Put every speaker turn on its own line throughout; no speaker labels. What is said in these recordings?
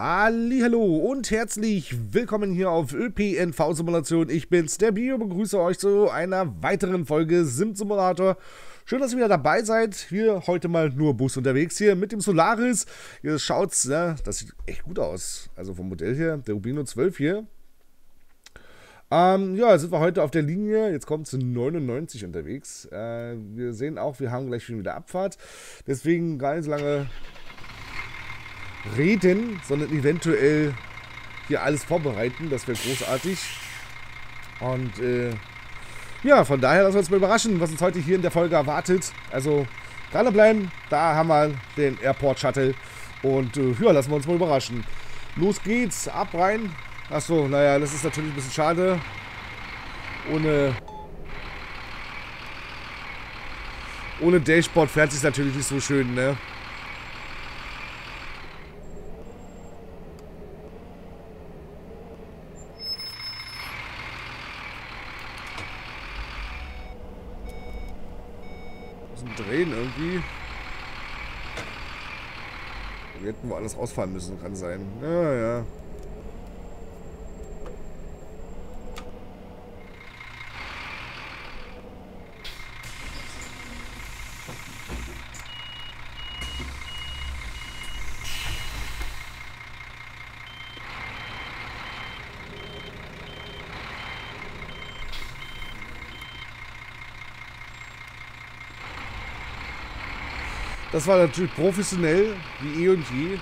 Hallo und herzlich willkommen hier auf ÖPNV Simulation. Ich bin's, der Bio, begrüße euch zu einer weiteren Folge Sim Simulator. Schön, dass ihr wieder dabei seid. Wir heute mal nur Bus unterwegs hier mit dem Solaris. Ihr schaut's, ja, das sieht echt gut aus. Also vom Modell her, der Rubino 12 hier. Ähm, ja, sind wir heute auf der Linie. Jetzt kommt zu 99 unterwegs. Äh, wir sehen auch, wir haben gleich schon wieder Abfahrt. Deswegen gar nicht so lange reden, sondern eventuell hier alles vorbereiten. Das wäre großartig. Und äh, ja, von daher lassen wir uns mal überraschen, was uns heute hier in der Folge erwartet. Also dranbleiben, da haben wir den Airport Shuttle. Und äh, ja, lassen wir uns mal überraschen. Los geht's, ab rein. Achso, naja, das ist natürlich ein bisschen schade. Ohne. Ohne Dashboard fährt sich natürlich nicht so schön, ne? drehen irgendwie. Wir hätten wir alles rausfahren müssen, kann sein. Ja, ja. Das war natürlich professionell, wie eh und je.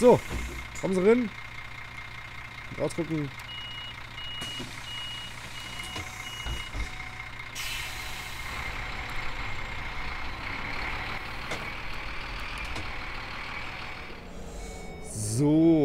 So, kommen Sie rein. Rausgucken. So.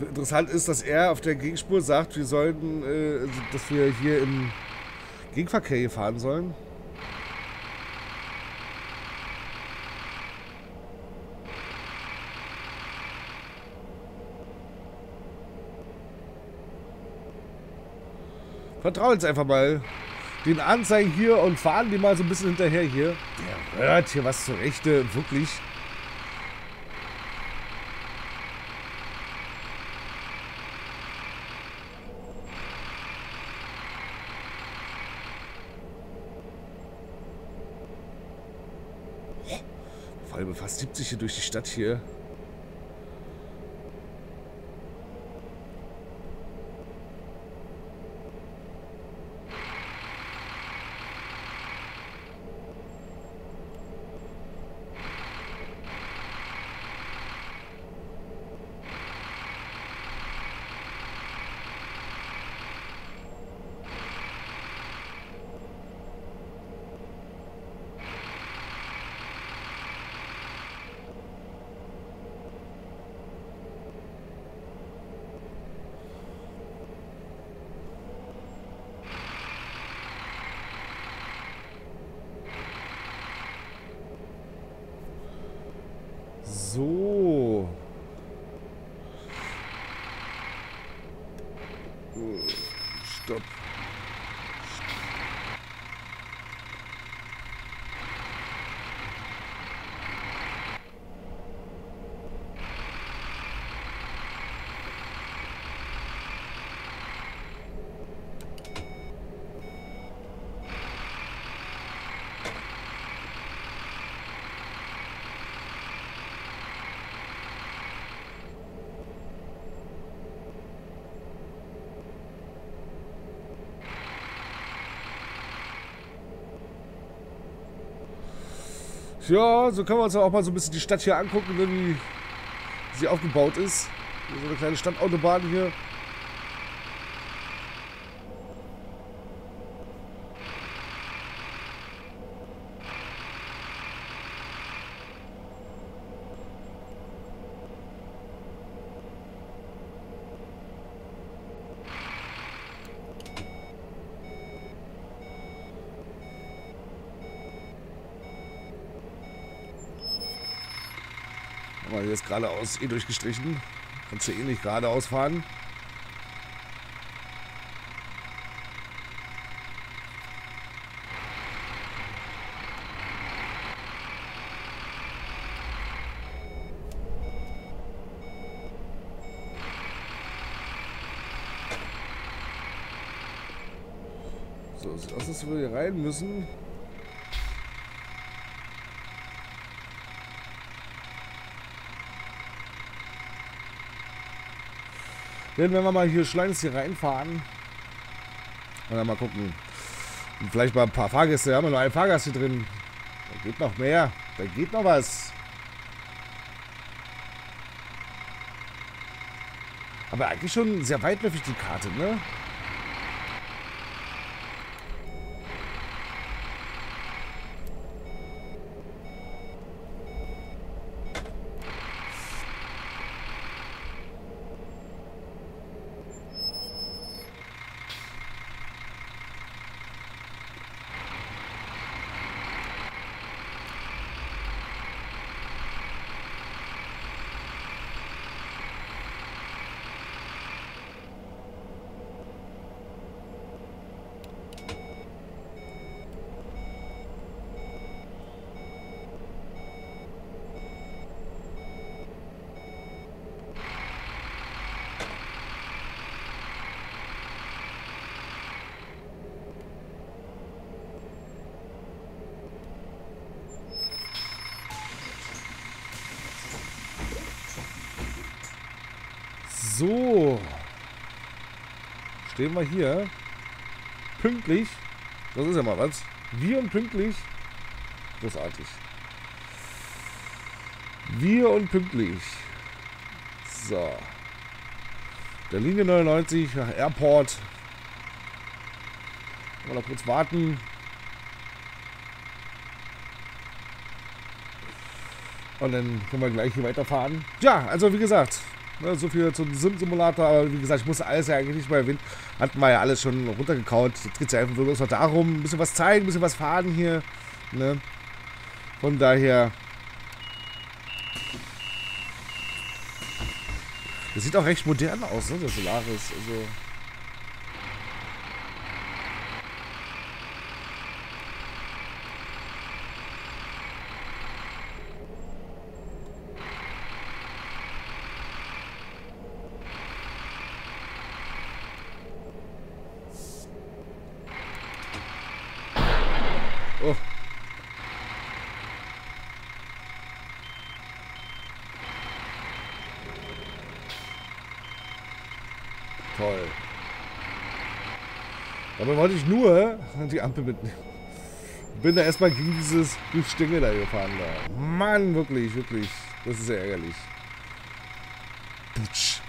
Interessant ist, dass er auf der Gegenspur sagt, wir sollten, äh, dass wir hier im Gegenverkehr hier fahren sollen. Vertrauen uns einfach mal den Anzeigen hier und fahren die mal so ein bisschen hinterher hier. Der hört hier was zurecht, wirklich. Fast 70 hier durch die Stadt hier. So. Stopp. Ja, so können wir uns auch mal so ein bisschen die Stadt hier angucken, wie sie aufgebaut ist. So eine kleine Standautobahn hier. Aber hier ist geradeaus eh durchgestrichen. Kannst du eh nicht geradeaus fahren. So, sieht aus, dass wir hier rein müssen. Dann werden wir mal hier schleunigst hier reinfahren. Und dann mal gucken. Und vielleicht mal ein paar Fahrgäste. Wir haben nur einen Fahrgast hier drin. Da geht noch mehr. Da geht noch was. Aber eigentlich schon sehr weitläufig die Karte, ne? So. Stehen wir hier. Pünktlich. Das ist ja mal was. Wir und pünktlich. Großartig. Wir und pünktlich. So. Der Linie 99 nach Airport. Mal noch kurz warten. Und dann können wir gleich hier weiterfahren. Ja, also wie gesagt, Ne, so viel zum Sim-Simulator, aber wie gesagt, ich muss alles ja eigentlich nicht mehr erwähnen. Hatten wir ja alles schon runtergekaut. Jetzt geht es ja einfach bloß noch darum, ein bisschen was zeigen, ein bisschen was fahren hier. Ne? Von daher. Das sieht auch recht modern aus, ne, der Solaris. Also. Toll. Dabei wollte ich nur die Ampel mitnehmen. Bin da erstmal gegen dieses Gestänge da gefahren da. Mann, wirklich, wirklich. Das ist ja ärgerlich. Putsch.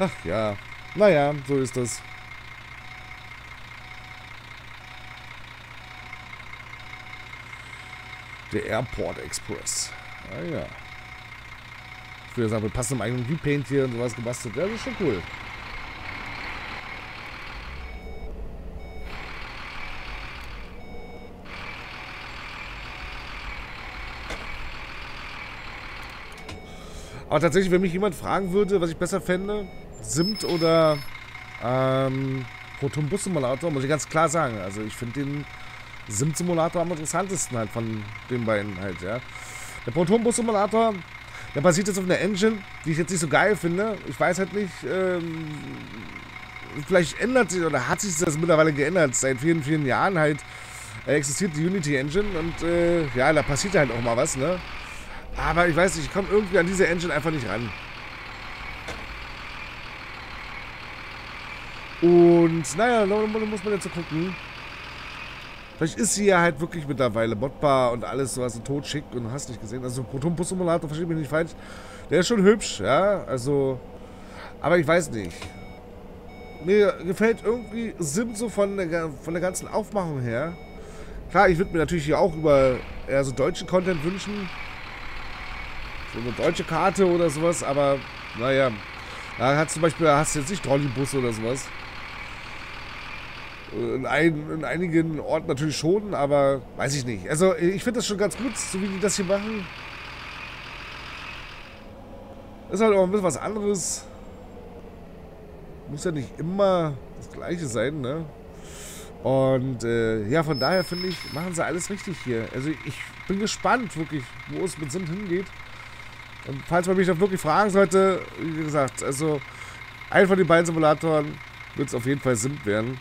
Ach ja. Naja, so ist das. Der Airport Express. Ah ja. Würde sagen, wir passen im eigenen Repaint hier und sowas gebastelt. Ja, das ist schon cool. Aber tatsächlich, wenn mich jemand fragen würde, was ich besser fände, Simt oder ähm, Proton Bus Simulator, muss ich ganz klar sagen. Also ich finde den Sim-Simulator am interessantesten halt von den beiden halt, ja. Der Proton-Bus-Simulator, der basiert jetzt auf einer Engine, die ich jetzt nicht so geil finde. Ich weiß halt nicht, ähm, vielleicht ändert sich oder hat sich das mittlerweile geändert. Seit vielen, vielen Jahren halt äh, existiert die Unity Engine und äh, ja, da passiert halt auch mal was, ne. Aber ich weiß nicht, ich komme irgendwie an diese Engine einfach nicht ran. Und naja, da muss man jetzt so gucken. Vielleicht ist sie ja halt wirklich mittlerweile modbar und alles sowas und totschick und hast nicht gesehen. Also Proton Bus Simulator, verstehe mich nicht falsch. Der ist schon hübsch, ja. Also, aber ich weiß nicht. Mir gefällt irgendwie Sim so von der, von der ganzen Aufmachung her. Klar, ich würde mir natürlich hier auch über eher so deutschen Content wünschen. So eine deutsche Karte oder sowas, aber naja. Da hat zum Beispiel, hast du jetzt nicht Trolleybus oder sowas. In, ein, in, einigen Orten natürlich schon, aber weiß ich nicht. Also ich finde das schon ganz gut, so wie die das hier machen. Ist halt auch ein bisschen was anderes. Muss ja nicht immer das gleiche sein, ne? Und äh, ja, von daher finde ich, machen sie alles richtig hier. Also ich bin gespannt, wirklich, wo es mit Sim hingeht. Und falls man mich noch wirklich fragen sollte, wie gesagt, also ein von den beiden Simulatoren wird es auf jeden Fall Sim werden.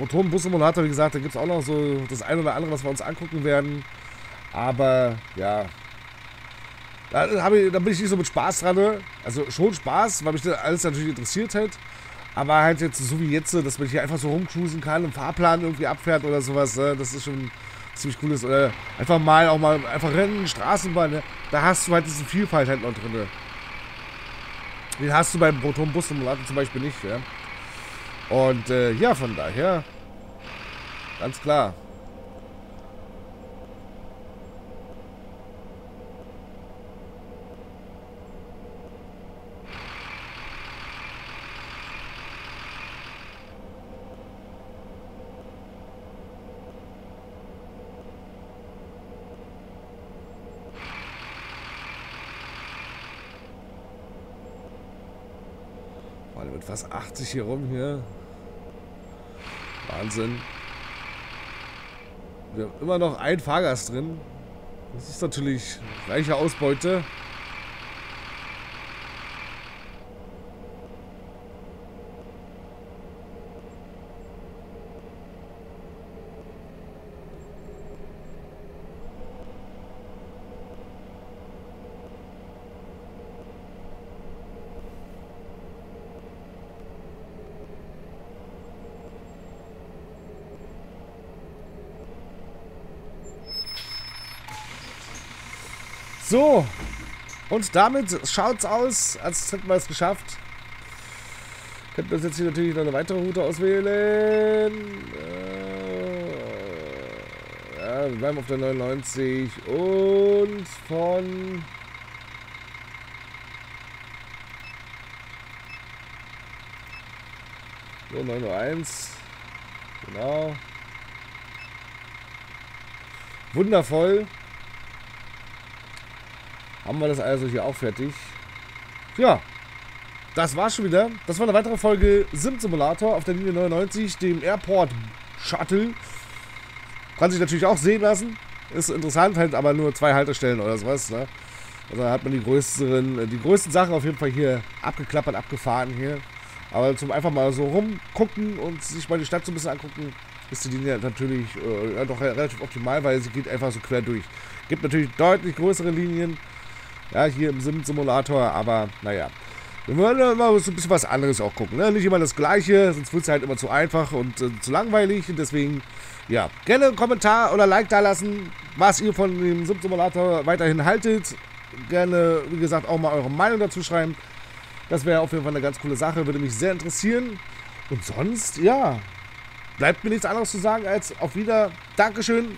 Proton-Bus-Simulator, wie gesagt, da gibt es auch noch so das ein oder andere, was wir uns angucken werden. Aber ja, da, ich, da bin ich nicht so mit Spaß dran. Ne? Also schon Spaß, weil mich das alles natürlich interessiert hat. Aber halt jetzt so wie jetzt, dass man hier einfach so rumcruisen kann und Fahrplan irgendwie abfährt oder sowas, ne? das ist schon ziemlich cool. Ist. Oder einfach mal auch mal einfach Rennen, Straßenbahn, ne? da hast du halt diese Vielfalt halt noch drin. Den hast du beim Proton-Bus-Simulator zum Beispiel nicht. Ja? Und äh, ja, von daher, ganz klar. Fast 80 hier rum hier. Wahnsinn. Wir haben immer noch einen Fahrgast drin. Das ist natürlich reiche Ausbeute. So. Und damit schaut's aus, als hätten wir es geschafft. Könnten wir jetzt hier natürlich noch eine weitere Route auswählen. Äh, ja, wir bleiben auf der 99 und von So, 901. Genau. Wundervoll haben wir das also hier auch fertig. Ja, das war's schon wieder. Das war eine weitere Folge Sim Simulator auf der Linie 99, dem Airport Shuttle. Kann sich natürlich auch sehen lassen. Ist interessant, halt aber nur zwei Haltestellen oder sowas. Ne? Also da hat man die größeren, die größten Sachen auf jeden Fall hier abgeklappert, abgefahren hier. Aber zum einfach mal so rumgucken und sich mal die Stadt so ein bisschen angucken, ist die Linie natürlich äh, doch relativ optimal, weil sie geht einfach so quer durch. Gibt natürlich deutlich größere Linien, ja, hier im Sim-Simulator, aber naja. Wir wollen mal so ein bisschen was anderes auch gucken. Ne? Nicht immer das Gleiche, sonst wird es halt immer zu einfach und äh, zu langweilig. Und deswegen, ja, gerne einen Kommentar oder Like da lassen, was ihr von dem Sim-Simulator weiterhin haltet. Gerne, wie gesagt, auch mal eure Meinung dazu schreiben. Das wäre auf jeden Fall eine ganz coole Sache, würde mich sehr interessieren. Und sonst, ja, bleibt mir nichts anderes zu sagen als auf wieder. Dankeschön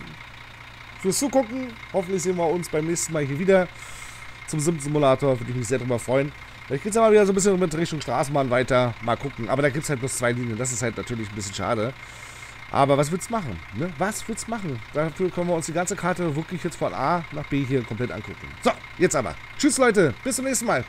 fürs Zugucken. Hoffentlich sehen wir uns beim nächsten Mal hier wieder zum Sim-Simulator. Würde ich mich sehr drüber freuen. Vielleicht geht es aber wieder so ein bisschen mit Richtung Straßenbahn weiter. Mal gucken. Aber da gibt es halt bloß zwei Linien. Das ist halt natürlich ein bisschen schade. Aber was willst du machen? Ne? Was willst du machen? Dafür können wir uns die ganze Karte wirklich jetzt von A nach B hier komplett angucken. So, jetzt aber. Tschüss Leute. Bis zum nächsten Mal.